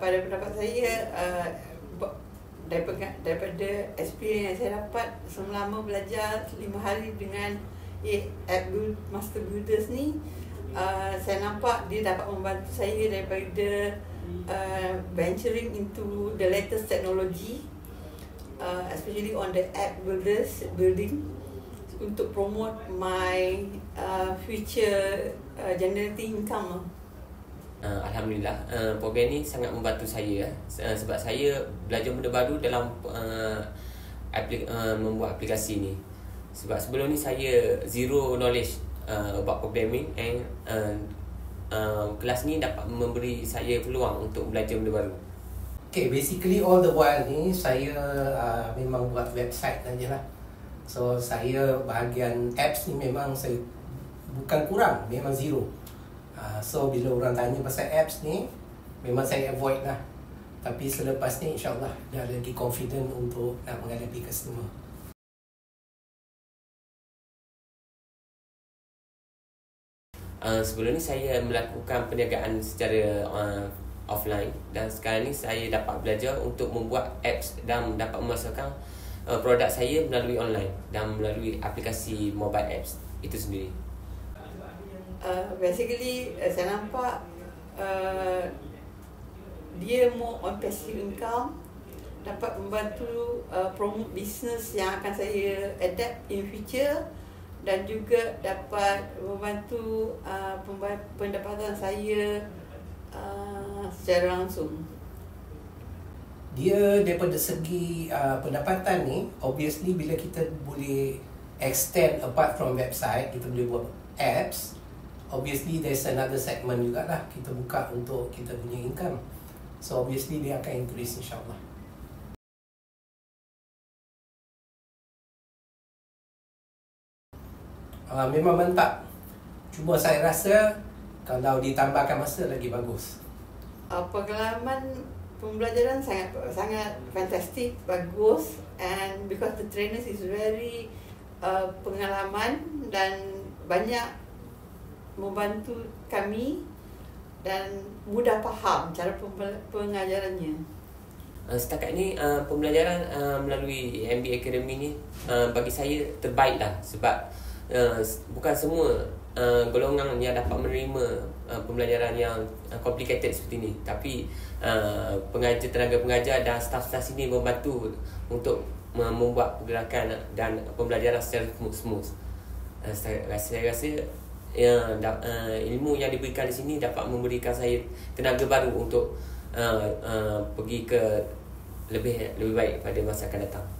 pada pendapat saya uh, daripada daripada experience yang saya dapat selama belajar lima hari dengan app master builders ni uh, saya nampak dia dapat membantu saya daripada uh, venturing into the latest technology uh, especially on the app builders building untuk promote my uh, future uh, generating income Uh, Alhamdulillah uh, program ni sangat membantu saya uh, sebab saya belajar benda baru dalam uh, aplik- uh, membuat aplikasi ni sebab sebelum ni saya zero knowledge uh, about programming and uh, uh, kelas ni dapat memberi saya peluang untuk belajar benda baru Okay, basically all the while ni saya uh, memang buat website saja lah. So saya bahagian apps ni memang saya bukan kurang, memang zero. Uh, so bila orang tanya pasal apps ni, memang saya avoid lah. Tapi selepas ni insyaAllah dah lagi confident untuk nak menghadapi customer. Uh, sebelum ni saya melakukan perniagaan secara uh, offline dan sekarang ni saya dapat belajar untuk membuat apps dan dapat memasarkan uh, produk saya melalui online dan melalui aplikasi mobile apps itu sendiri. Uh, basically uh, saya nampak uh, dia more on passive income dapat membantu uh, promote business yang akan saya adapt in future dan juga dapat membantu uh, pendapatan saya uh, secara langsung. Dia daripada segi uh, pendapatan ni, obviously bila kita boleh extend apart from website, kita boleh buat apps, obviously there's another segment jugalah kita buka untuk kita punya income. So obviously dia akan increase insyaAllah. Uh, memang mantap. Cuma saya rasa kalau ditambahkan masa lagi bagus. Uh, pengalaman pembelajaran sangat sangat fantastic, bagus and because the trainers is very uh, pengalaman dan banyak membantu kami dan mudah faham cara pengajarannya. Uh, setakat ni uh, pembelajaran uh, melalui MB Academy ni bagi saya terbaik lah sebab bukan semua golongan yang dapat menerima pembelajaran yang complicated seperti ni tapi pengajar tenaga pengajar dan staf-staf sini membantu untuk membuat pergerakan dan pembelajaran secara smooth. Saya rasa ya, uh, ilmu yang diberikan di sini dapat memberikan saya tenaga baru untuk uh, uh, pergi ke lebih lebih baik pada masa akan datang.